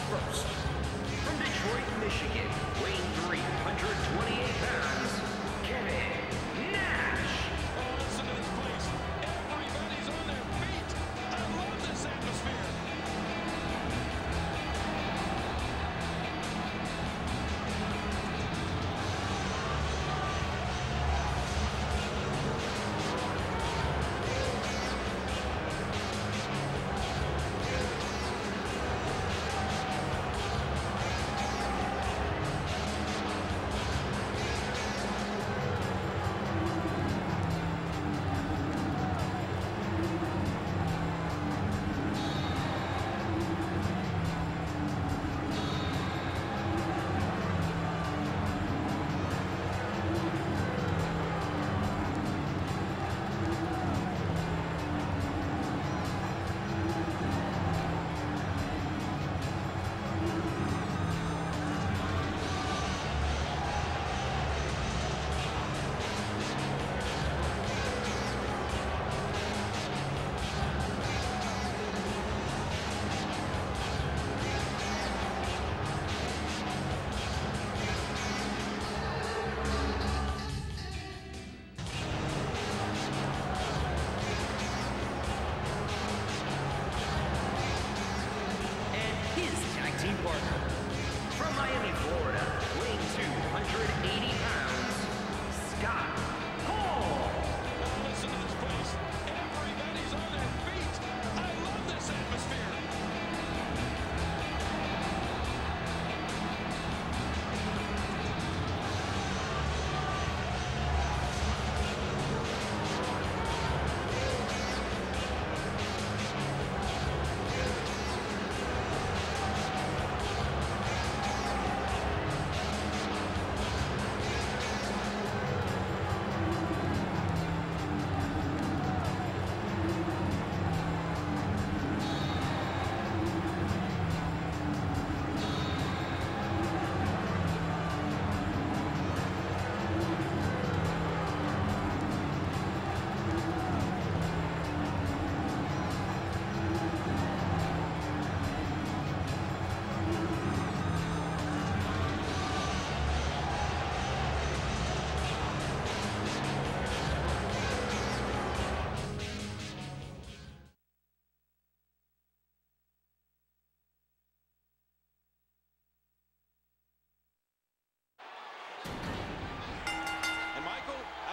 first. From Detroit, Michigan, weighing 328 pounds, 280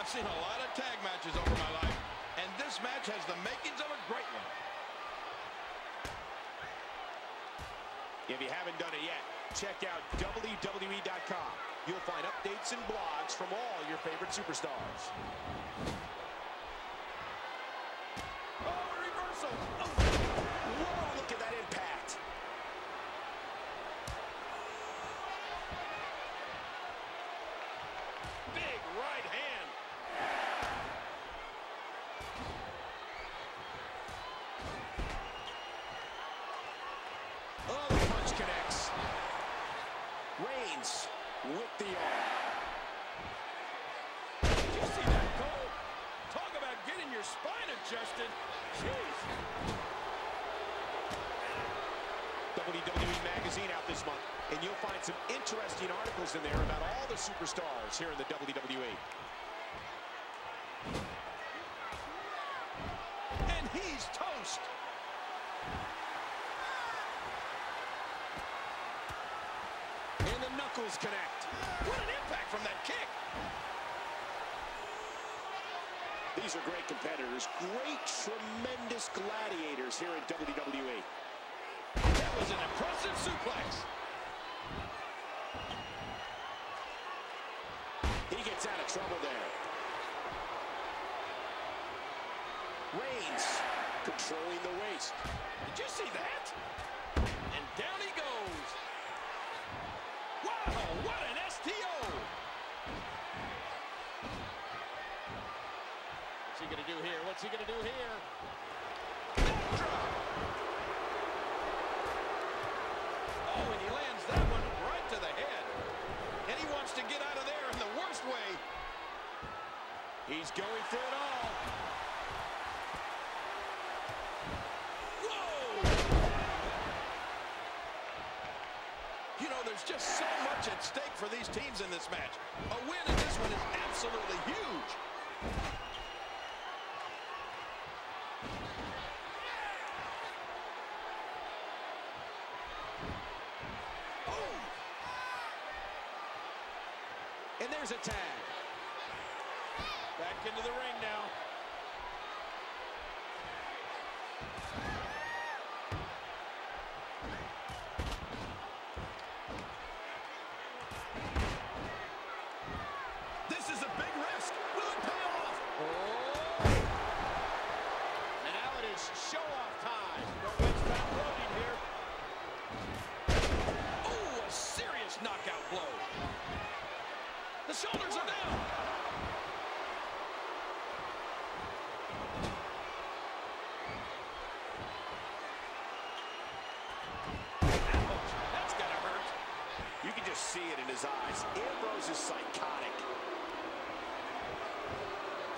I've seen a lot of tag matches over my life, and this match has the makings of a great one. If you haven't done it yet, check out WWE.com. You'll find updates and blogs from all your favorite superstars. Oh, a reversal! Oh, Whoa, look at that impact. big right hand. Oh, the punch connects. Reigns with the arm. Did you see that, Cole? Talk about getting your spine adjusted. Jeez. WWE Magazine out this month, and you'll find some interesting articles in there about all the superstars here in the WWE. And he's toast. And the knuckles connect. What an impact from that kick. These are great competitors, great, tremendous gladiators here in WWE. That was an impressive suplex. He gets out of trouble there. Reigns controlling the waist. Did you see that? And down he goes. Wow, what an STO. What's he going to do here? What's he going to do here? Backdrop. Oh, and he lands that one right to the head. And he wants to get out of there in the worst way. He's going for it all. You know, there's just so much at stake for these teams in this match. A win in this one is absolutely huge. Oh! And there's a tag. Back into the ring now. This is a big risk. Will it pay off? Oh! And now it is show-off time. Don't waste time loading here. Oh, a serious knockout blow. The shoulders are down. Ouch, that's gotta hurt. You can in his eyes. Ambrose is psychotic.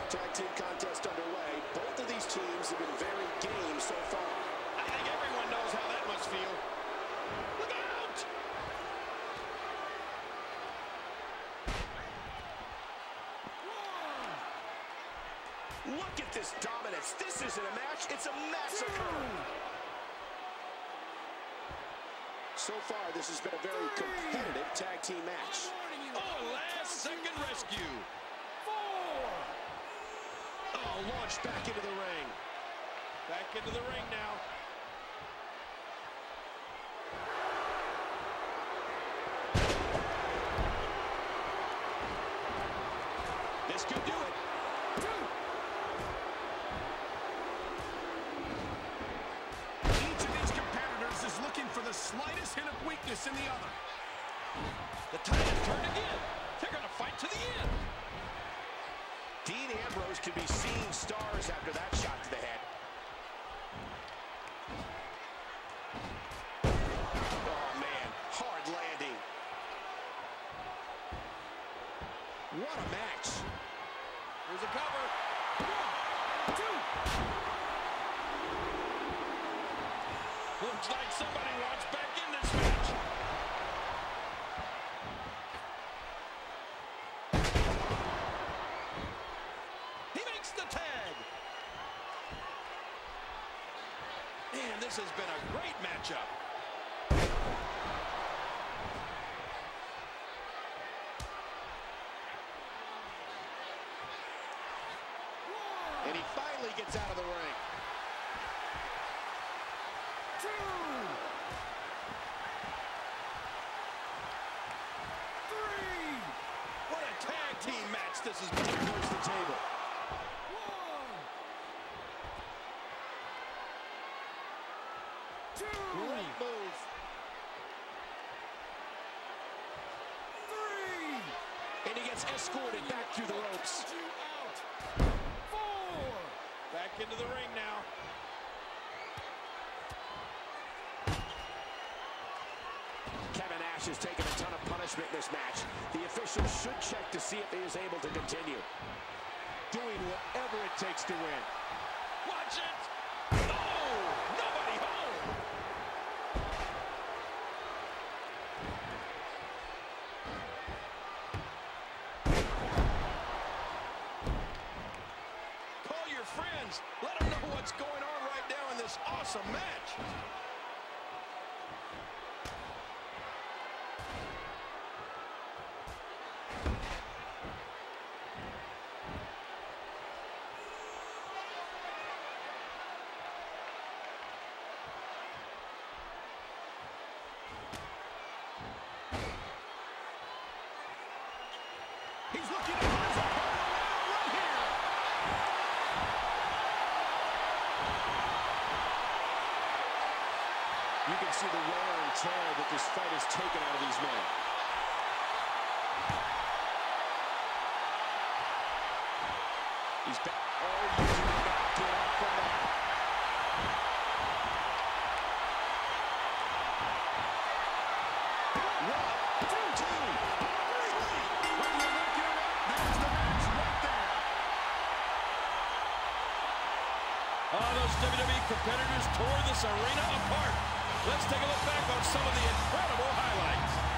Tag team contest underway. Both of these teams have been very game so far. I think everyone knows how that must feel. Look out! Look at this dominance. This isn't a match, it's a massacre. So far, this has been a very competitive tag team match. Oh, last second rescue. Oh, launched back into the ring. Back into the ring now. This could do it. Each of these competitors is looking for the slightest hint of weakness in the other. The tide has turned again. They're going to fight to the end. Dean Ambrose could be seeing stars after that shot to the head. Oh, man. Hard landing. What a match. Here's a cover. Looks like somebody wants back in this match. He makes the tag. Man, this has been a great matchup. And he finally gets out of the ring. What a tag team match this been. Towards the table. Great move. And he gets escorted back through the ropes. Back into the ring now. Kevin Nash has taken a ton of punishment in this match. The officials should check to see if he is able to continue. Doing whatever it takes to win. Watch it! Oh! Nobody home! Call your friends. Let them know what's going on right now in this awesome match. You can see the wear and tear that this fight has taken out of these men. He's back. Oh, get you at it, there's the match. Oh, those WWE competitors tore this arena apart. Let's take a look back on some of the incredible highlights.